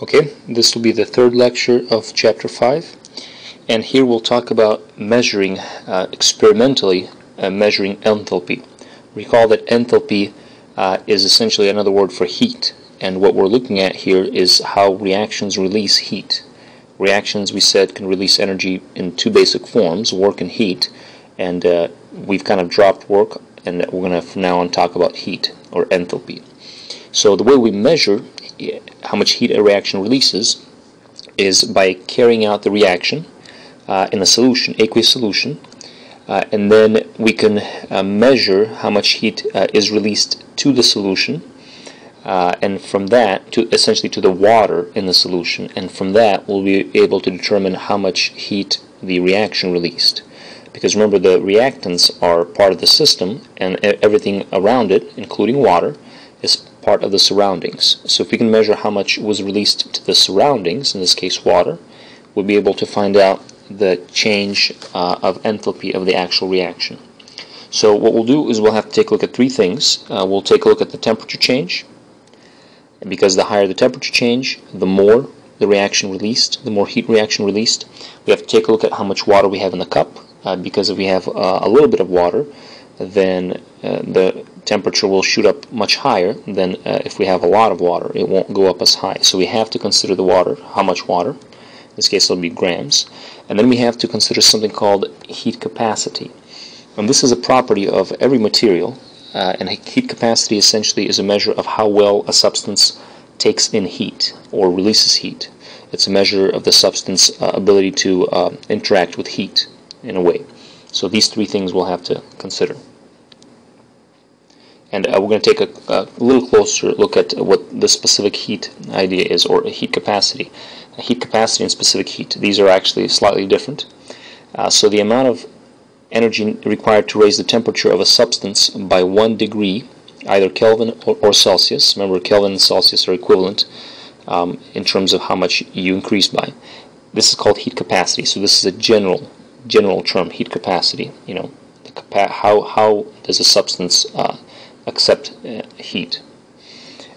Okay, this will be the third lecture of chapter 5 and here we'll talk about measuring uh, experimentally uh, measuring enthalpy. Recall that enthalpy uh, is essentially another word for heat and what we're looking at here is how reactions release heat. Reactions we said can release energy in two basic forms, work and heat and uh, we've kind of dropped work and we're going to from now on talk about heat or enthalpy. So the way we measure how much heat a reaction releases is by carrying out the reaction uh, in a solution, aqueous solution, uh, and then we can uh, measure how much heat uh, is released to the solution, uh, and from that to essentially to the water in the solution, and from that we'll be able to determine how much heat the reaction released. Because remember, the reactants are part of the system, and everything around it, including water, is part of the surroundings. So if we can measure how much was released to the surroundings, in this case water, we'll be able to find out the change uh, of enthalpy of the actual reaction. So what we'll do is we'll have to take a look at three things. Uh, we'll take a look at the temperature change, because the higher the temperature change, the more the reaction released, the more heat reaction released. We have to take a look at how much water we have in the cup, uh, because if we have uh, a little bit of water, then uh, the temperature will shoot up much higher than uh, if we have a lot of water. It won't go up as high. So we have to consider the water, how much water. In this case, it'll be grams. And then we have to consider something called heat capacity. And this is a property of every material. Uh, and heat capacity essentially is a measure of how well a substance takes in heat or releases heat. It's a measure of the substance uh, ability to uh, interact with heat in a way. So these three things we'll have to consider. And uh, we're going to take a, a, little closer look at what the specific heat idea is, or heat capacity. Heat capacity and specific heat. These are actually slightly different. Uh, so the amount of energy required to raise the temperature of a substance by one degree, either Kelvin or, or Celsius. Remember, Kelvin and Celsius are equivalent um, in terms of how much you increase by. This is called heat capacity. So this is a general general term, heat capacity. You know, capa how how does a substance uh, accept uh, heat.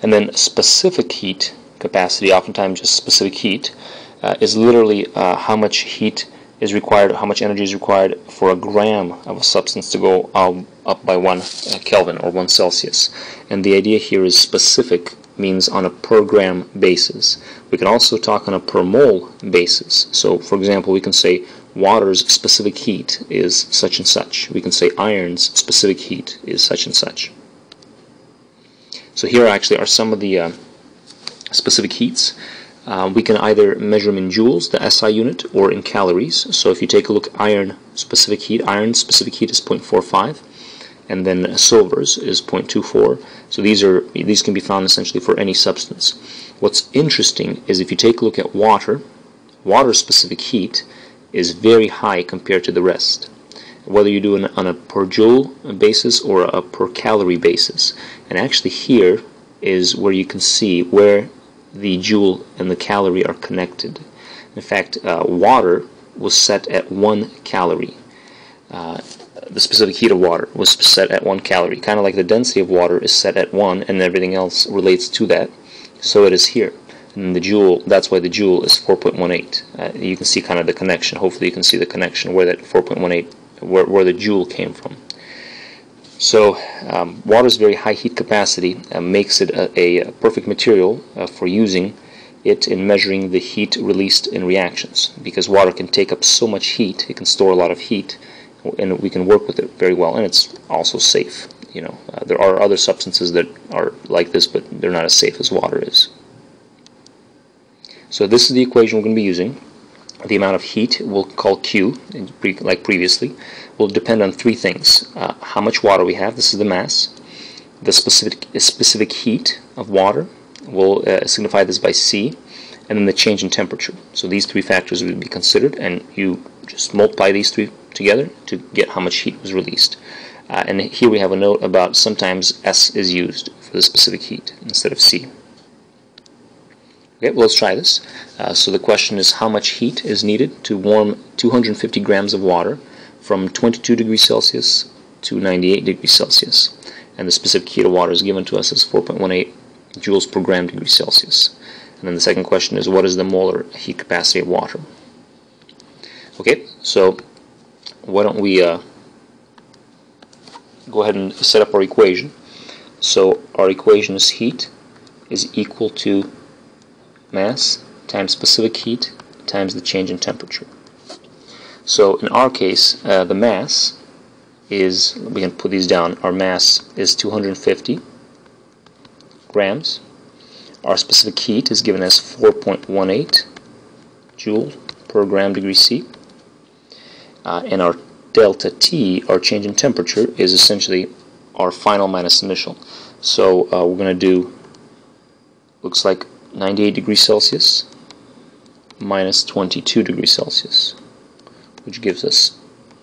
And then specific heat capacity, oftentimes just specific heat, uh, is literally uh, how much heat is required, how much energy is required for a gram of a substance to go um, up by one uh, Kelvin or one Celsius. And the idea here is specific means on a per gram basis. We can also talk on a per mole basis. So, for example, we can say water's specific heat is such and such. We can say iron's specific heat is such and such. So here actually are some of the uh, specific heats. Uh, we can either measure them in joules, the SI unit, or in calories. So if you take a look iron specific heat, iron specific heat is 0.45 and then silver's is 0.24. So these are these can be found essentially for any substance. What's interesting is if you take a look at water, water specific heat is very high compared to the rest whether you do it on a per joule basis or a per calorie basis. And actually here is where you can see where the joule and the calorie are connected. In fact, uh, water was set at one calorie. Uh, the specific heat of water was set at one calorie, kind of like the density of water is set at one and everything else relates to that. So it is here. And the joule, that's why the joule is 4.18. Uh, you can see kind of the connection. Hopefully you can see the connection where that 4.18 where, where the joule came from. So um, water's very high heat capacity uh, makes it a, a perfect material uh, for using it in measuring the heat released in reactions because water can take up so much heat, it can store a lot of heat and we can work with it very well and it's also safe. You know, uh, there are other substances that are like this but they're not as safe as water is. So this is the equation we're going to be using the amount of heat we'll call Q, like previously, will depend on three things. Uh, how much water we have, this is the mass. The specific, specific heat of water, we'll uh, signify this by C. And then the change in temperature. So these three factors will be considered, and you just multiply these three together to get how much heat was released. Uh, and here we have a note about sometimes S is used for the specific heat instead of C. Okay, well, let's try this. Uh, so the question is how much heat is needed to warm 250 grams of water from 22 degrees Celsius to 98 degrees Celsius. And the specific heat of water is given to us as 4.18 joules per gram degree Celsius. And then the second question is what is the molar heat capacity of water? Okay, so why don't we uh, go ahead and set up our equation. So our equation is heat is equal to mass times specific heat times the change in temperature. So in our case, uh, the mass is, we can put these down, our mass is 250 grams. Our specific heat is given as 4.18 joule per gram degree C. Uh, and our delta T, our change in temperature, is essentially our final minus initial. So uh, we're going to do, looks like 98 degrees Celsius minus 22 degrees Celsius, which gives us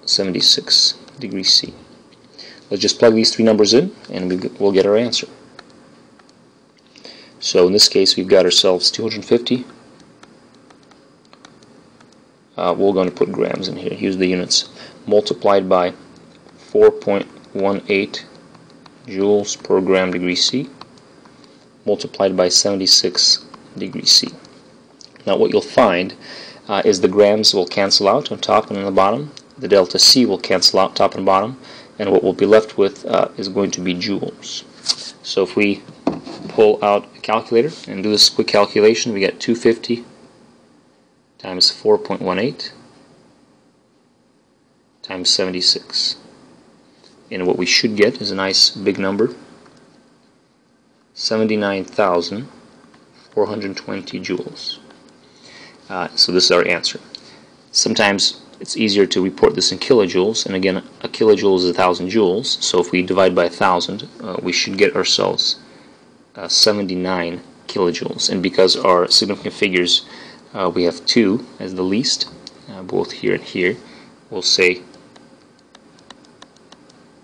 76 degrees C. Let's just plug these three numbers in and we'll get our answer. So in this case we've got ourselves 250 uh, we're going to put grams in here, here's the units, multiplied by 4.18 joules per gram degree C, multiplied by 76 degrees C. Now what you'll find uh, is the grams will cancel out on top and on the bottom, the delta C will cancel out top and bottom, and what we'll be left with uh, is going to be joules. So if we pull out a calculator and do this quick calculation, we get 250 times 4.18 times 76. And what we should get is a nice big number 79,420 joules. Uh, so this is our answer. Sometimes it's easier to report this in kilojoules, and again, a kilojoule is a thousand joules, so if we divide by a thousand, uh, we should get ourselves uh, 79 kilojoules. And because our significant figures uh, we have 2 as the least, uh, both here and here. We'll say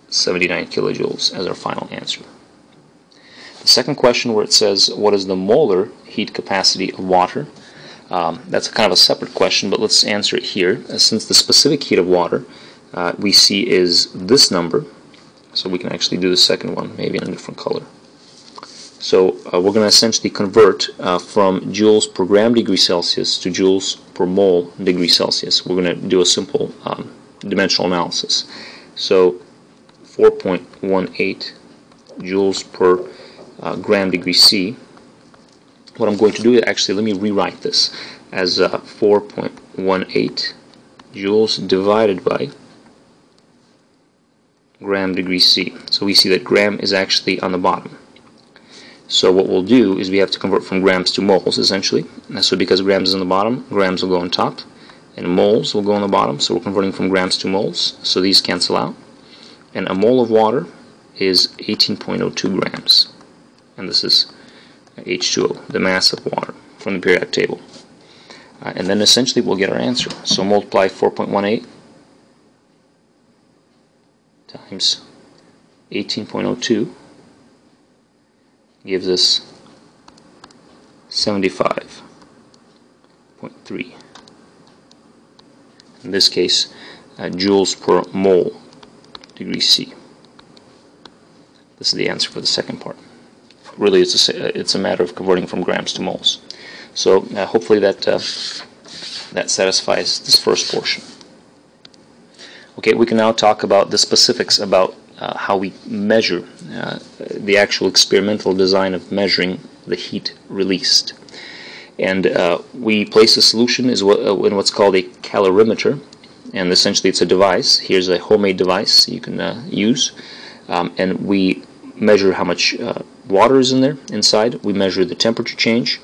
79 kilojoules as our final answer. The second question where it says what is the molar heat capacity of water, um, that's kind of a separate question, but let's answer it here. Uh, since the specific heat of water uh, we see is this number, so we can actually do the second one, maybe in a different color. So uh, we're going to essentially convert uh, from joules per gram degree Celsius to joules per mole degree Celsius. We're going to do a simple um, dimensional analysis. So 4.18 joules per uh, gram degree C. What I'm going to do is actually let me rewrite this as uh, 4.18 joules divided by gram degree C. So we see that gram is actually on the bottom. So what we'll do is we have to convert from grams to moles essentially. And so because grams is on the bottom, grams will go on top, and moles will go on the bottom. So we're converting from grams to moles. So these cancel out. And a mole of water is 18.02 grams. And this is H2O, the mass of water from the periodic table. Uh, and then essentially we'll get our answer. So multiply 4.18 times 18.02 gives us 75.3 in this case uh, joules per mole degree C this is the answer for the second part really it's a, it's a matter of converting from grams to moles so uh, hopefully that uh, that satisfies this first portion okay we can now talk about the specifics about uh, how we measure uh, the actual experimental design of measuring the heat released. And uh, we place a solution is what, uh, in what's called a calorimeter, and essentially it's a device. Here's a homemade device you can uh, use, um, and we measure how much uh, water is in there inside. We measure the temperature change,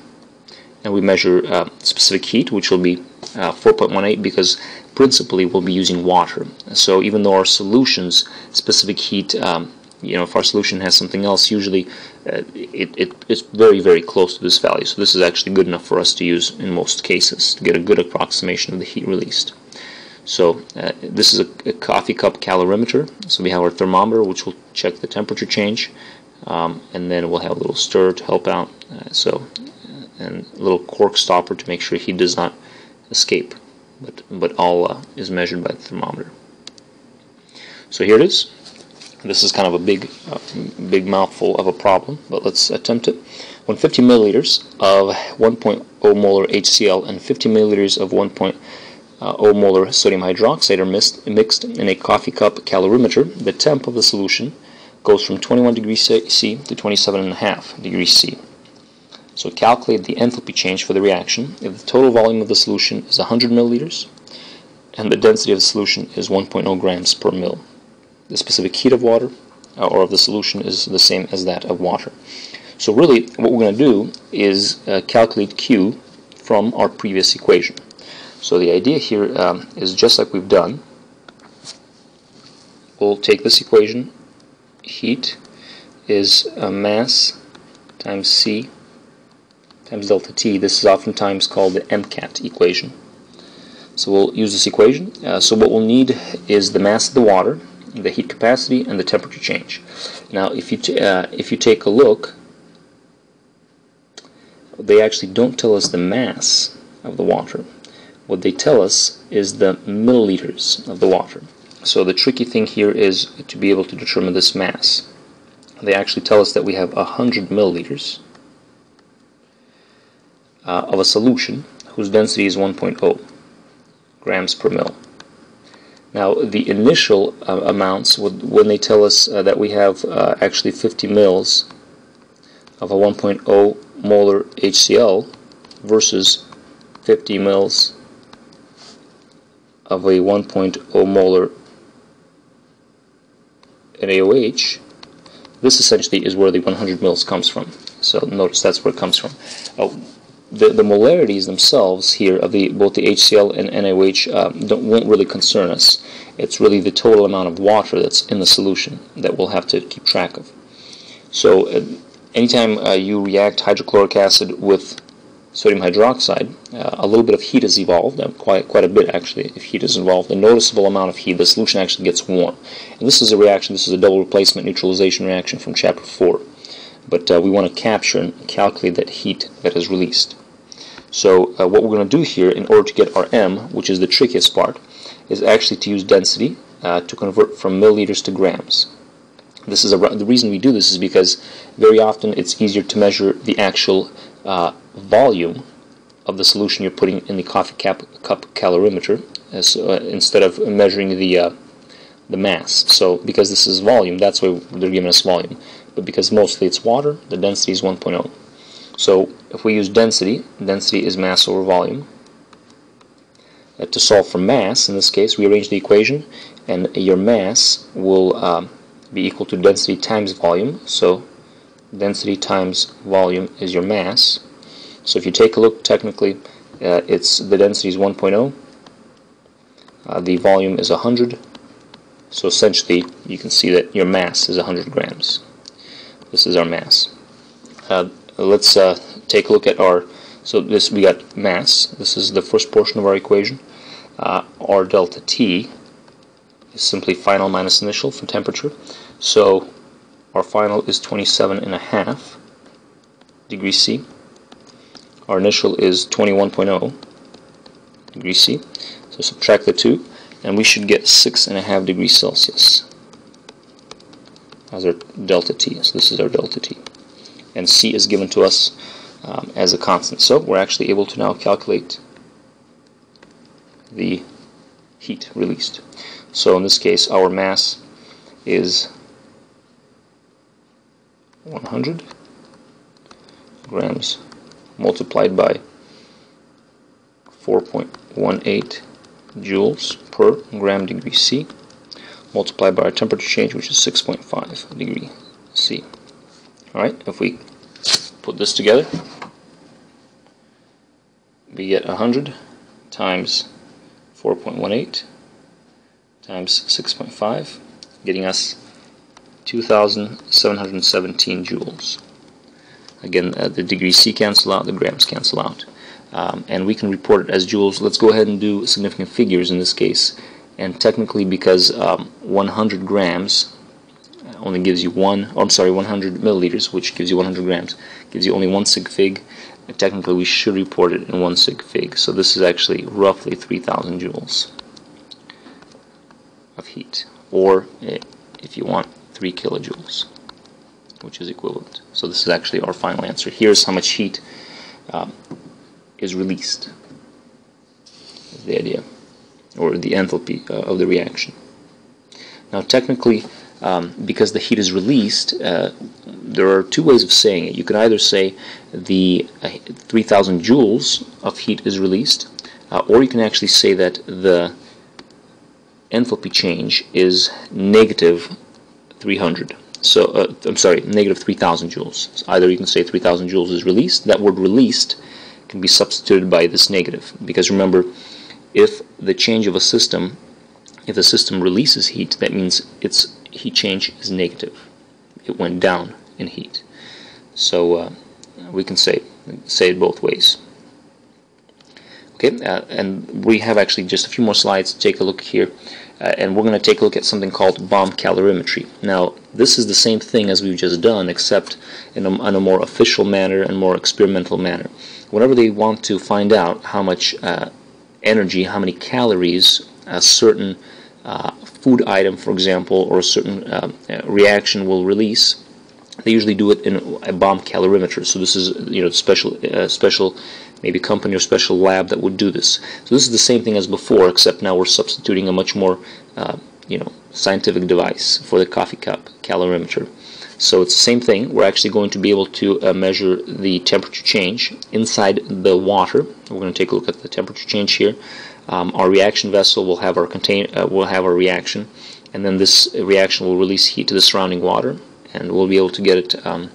and we measure specific heat, which will be 4.18 because principally we'll be using water. So even though our solutions specific heat, um, you know, if our solution has something else, usually uh, it, it, it's very, very close to this value. So this is actually good enough for us to use in most cases to get a good approximation of the heat released. So uh, this is a, a, coffee cup calorimeter. So we have our thermometer, which will check the temperature change, um, and then we'll have a little stir to help out. Uh, so and a little cork stopper to make sure he does not escape but, but all uh, is measured by the thermometer. So here it is. This is kind of a big, uh, big mouthful of a problem, but let's attempt it. when 50 milliliters of 1.0 molar HCl and 50 milliliters of 1.0 molar sodium hydroxide are mixed in a coffee cup calorimeter, the temp of the solution goes from 21 degrees C to 27.5 degrees C. So calculate the enthalpy change for the reaction if the total volume of the solution is 100 milliliters and the density of the solution is 1.0 grams per mil. The specific heat of water uh, or of the solution is the same as that of water. So really what we're going to do is uh, calculate Q from our previous equation. So the idea here um, is just like we've done. We'll take this equation, heat is a mass times C times delta T. This is oftentimes called the MCAT equation. So we'll use this equation. Uh, so what we'll need is the mass of the water, the heat capacity, and the temperature change. Now if you, uh, if you take a look, they actually don't tell us the mass of the water. What they tell us is the milliliters of the water. So the tricky thing here is to be able to determine this mass. They actually tell us that we have 100 milliliters uh, of a solution whose density is 1.0 grams per mil. Now the initial uh, amounts, when they tell us uh, that we have uh, actually 50 mils of a 1.0 molar HCl versus 50 mils of a 1.0 molar NaOH, this essentially is where the 100 mils comes from. So notice that's where it comes from. Uh, the, the molarities themselves here of the both the HCl and NaOH um, don't, won't really concern us. It's really the total amount of water that's in the solution that we'll have to keep track of. So uh, anytime uh, you react hydrochloric acid with sodium hydroxide, uh, a little bit of heat is evolved, uh, quite, quite a bit actually, if heat is involved, a noticeable amount of heat, the solution actually gets warm. And this is a reaction, this is a double replacement neutralization reaction from chapter 4. But uh, we want to capture and calculate that heat that is released. So uh, what we're going to do here in order to get our M, which is the trickiest part, is actually to use density uh, to convert from milliliters to grams. This is a, the reason we do this is because very often it's easier to measure the actual uh, volume of the solution you're putting in the coffee cap, cup calorimeter as, uh, instead of measuring the uh, the mass. So because this is volume, that's why they're giving us volume. But because mostly it's water, the density is 1.0. So if we use density, density is mass over volume. Uh, to solve for mass, in this case, we arrange the equation, and your mass will um, be equal to density times volume. So density times volume is your mass. So if you take a look, technically, uh, it's the density is 1.0. Uh, the volume is 100. So essentially, you can see that your mass is 100 grams. This is our mass. Uh, let's uh, take a look at our, so this we got mass, this is the first portion of our equation. Uh, R delta T is simply final minus initial for temperature. So our final is 27 and a half degrees C. Our initial is 21.0 degrees C. So subtract the two, and we should get six and a half degrees Celsius as our delta T. So this is our delta T and C is given to us um, as a constant. So we're actually able to now calculate the heat released. So in this case our mass is 100 grams multiplied by 4.18 joules per gram degree C multiplied by our temperature change which is 6.5 degree C. Alright, if we put this together, we get 100 times 4.18 times 6.5, getting us 2,717 joules. Again, uh, the degrees C cancel out, the grams cancel out. Um, and we can report it as joules. Let's go ahead and do significant figures in this case. And technically, because um, 100 grams only gives you one, oh, I'm sorry, 100 milliliters, which gives you 100 grams, gives you only one sig fig. Technically, we should report it in one sig fig. So this is actually roughly 3,000 joules of heat, or eh, if you want, 3 kilojoules. Which is equivalent. So this is actually our final answer. Here's how much heat um, is released. Is the idea, or the enthalpy uh, of the reaction. Now, technically, um, because the heat is released, uh, there are two ways of saying it. You could either say the uh, 3,000 joules of heat is released, uh, or you can actually say that the enthalpy change is negative 300. So, uh, I'm sorry, negative 3,000 joules. So either you can say 3,000 joules is released. That word released can be substituted by this negative. Because remember, if the change of a system, if the system releases heat, that means its heat change is negative. It went down in heat. So uh, we can say say it both ways. Okay, uh, and we have actually just a few more slides. To take a look here, uh, and we're going to take a look at something called bomb calorimetry. Now, this is the same thing as we've just done, except in a, in a more official manner and more experimental manner. Whenever they want to find out how much uh, energy, how many calories a certain uh, food item, for example, or a certain uh, reaction will release, they usually do it in a bomb calorimeter. So this is you know special uh, special maybe company or special lab that would do this. So this is the same thing as before, except now we're substituting a much more uh, you know scientific device for the coffee cup calorimeter. So it's the same thing. We're actually going to be able to uh, measure the temperature change inside the water. We're going to take a look at the temperature change here. Um, our reaction vessel will have our contain uh, will have our reaction, and then this reaction will release heat to the surrounding water and we'll be able to get it um,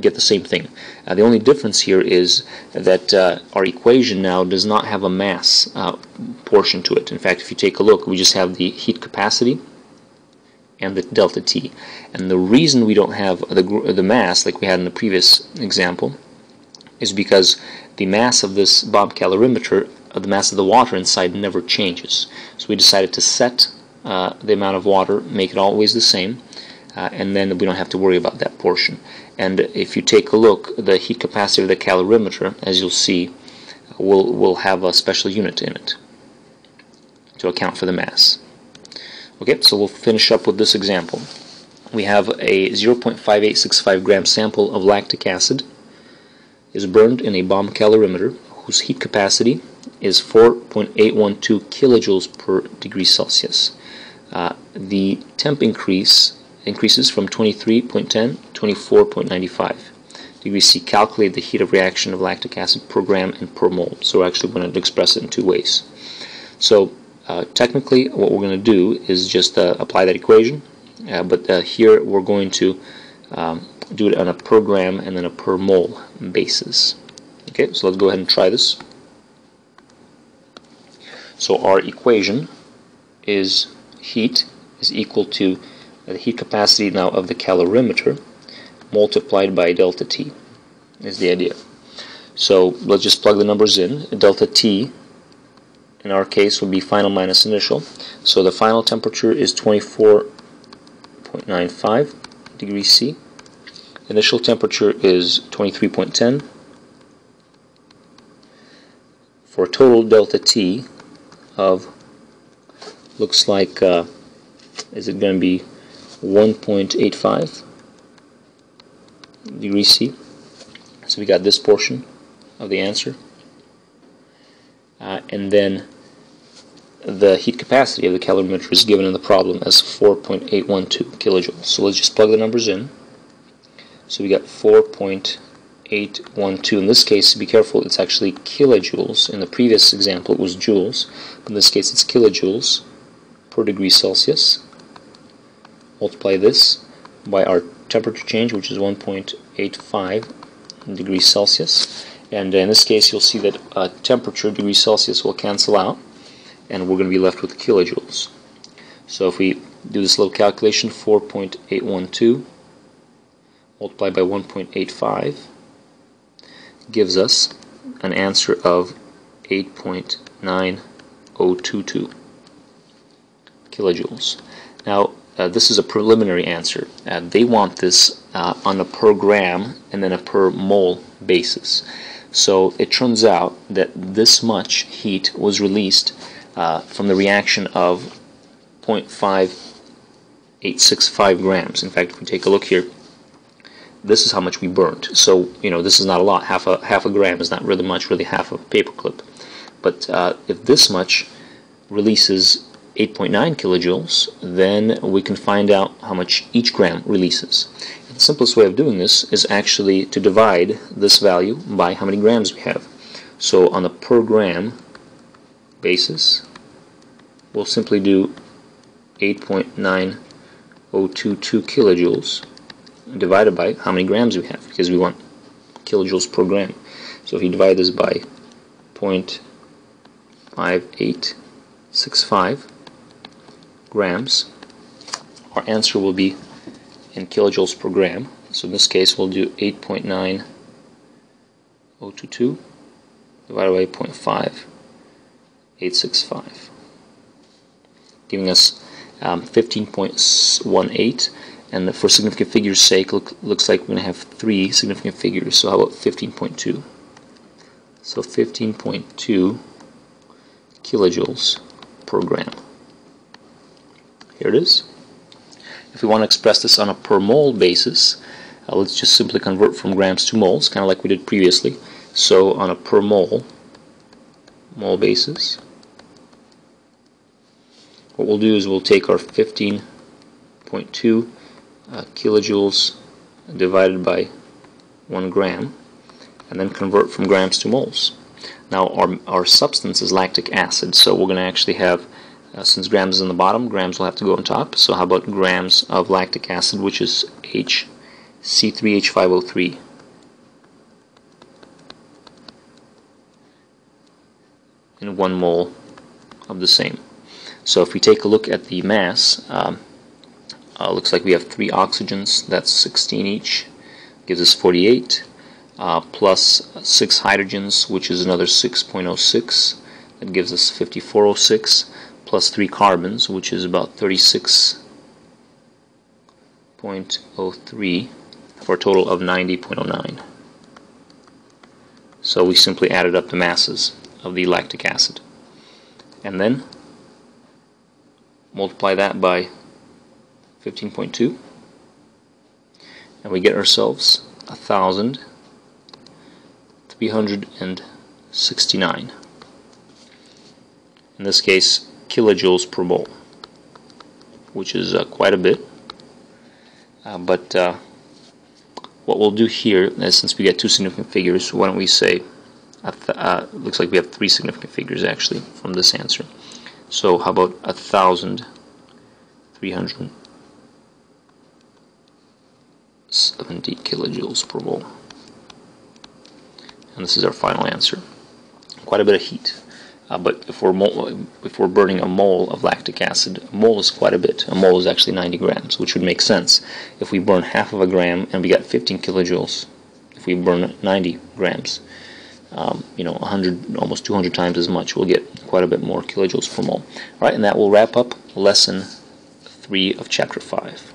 get the same thing. Uh, the only difference here is that uh, our equation now does not have a mass uh, portion to it. In fact, if you take a look, we just have the heat capacity and the delta T. And the reason we don't have the, the mass, like we had in the previous example, is because the mass of this bomb calorimeter, uh, the mass of the water inside never changes. So we decided to set uh, the amount of water, make it always the same, uh, and then we don't have to worry about that portion. And if you take a look, the heat capacity of the calorimeter, as you'll see, will will have a special unit in it to account for the mass. Okay, so we'll finish up with this example. We have a 0.5865 gram sample of lactic acid is burned in a bomb calorimeter whose heat capacity is 4.812 kilojoules per degree Celsius. Uh, the temp increase increases from 23.10 to 24.95 degrees C. Calculate the heat of reaction of lactic acid per gram and per mole. So we're actually going to express it in two ways. So uh, technically what we're going to do is just uh, apply that equation, uh, but uh, here we're going to um, do it on a per gram and then a per mole basis. Okay, so let's go ahead and try this. So our equation is heat is equal to the heat capacity now of the calorimeter multiplied by delta T is the idea. So let's just plug the numbers in. Delta T in our case would be final minus initial. So the final temperature is 24.95 degrees C. Initial temperature is 23.10 for a total delta T of looks like uh, is it going to be 1.85 degrees C. So we got this portion of the answer. Uh, and then the heat capacity of the calorimeter is given in the problem as 4.812 kilojoules. So let's just plug the numbers in. So we got 4.812. In this case, be careful, it's actually kilojoules. In the previous example, it was joules. But in this case, it's kilojoules per degree Celsius multiply this by our temperature change which is 1.85 degrees Celsius. And in this case you'll see that uh, temperature degrees Celsius will cancel out and we're going to be left with kilojoules. So if we do this little calculation 4.812 multiplied by 1.85 gives us an answer of 8.9022 kilojoules. Now uh, this is a preliminary answer. Uh, they want this uh, on a per gram and then a per mole basis. So it turns out that this much heat was released uh, from the reaction of 0.5865 grams. In fact, if we take a look here, this is how much we burned. So, you know, this is not a lot. Half a, half a gram is not really much, really half a paperclip. But uh, if this much releases 8.9 kilojoules, then we can find out how much each gram releases. The simplest way of doing this is actually to divide this value by how many grams we have. So on a per gram basis, we'll simply do 8.9022 kilojoules divided by how many grams we have because we want kilojoules per gram. So if you divide this by 0.5865 grams, our answer will be in kilojoules per gram. So in this case we'll do 8.9022 divided by 0.5865 giving us um, 15.18 and for significant figures sake look, looks like we're going to have three significant figures. So how about 15.2 so 15.2 kilojoules per gram here it is if we want to express this on a per mole basis uh, let's just simply convert from grams to moles kind of like we did previously so on a per mole mole basis what we'll do is we'll take our 15.2 uh, kilojoules divided by 1 gram and then convert from grams to moles. Now our, our substance is lactic acid so we're going to actually have uh, since grams is in the bottom grams will have to go on top. So how about grams of lactic acid which is HC3H5O3 in 1 mole of the same. So if we take a look at the mass um, uh, looks like we have three oxygens, that's 16 each, gives us 48, uh, plus six hydrogens, which is another 6.06, that gives us 5406, plus three carbons, which is about 36.03, for a total of 90.09. So we simply added up the masses of the lactic acid. And then multiply that by 15.2 and we get ourselves a thousand three hundred and sixty nine in this case kilojoules per mole which is uh, quite a bit uh, but uh, what we'll do here is since we get two significant figures why don't we say looks like we have three significant figures actually from this answer so how about a thousand three hundred 70 kilojoules per mole. And this is our final answer. Quite a bit of heat. Uh, but if we're, if we're burning a mole of lactic acid, a mole is quite a bit. A mole is actually 90 grams, which would make sense. If we burn half of a gram and we got 15 kilojoules, if we burn 90 grams, um, you know, 100, almost 200 times as much, we'll get quite a bit more kilojoules per mole. All right, and that will wrap up lesson 3 of chapter 5.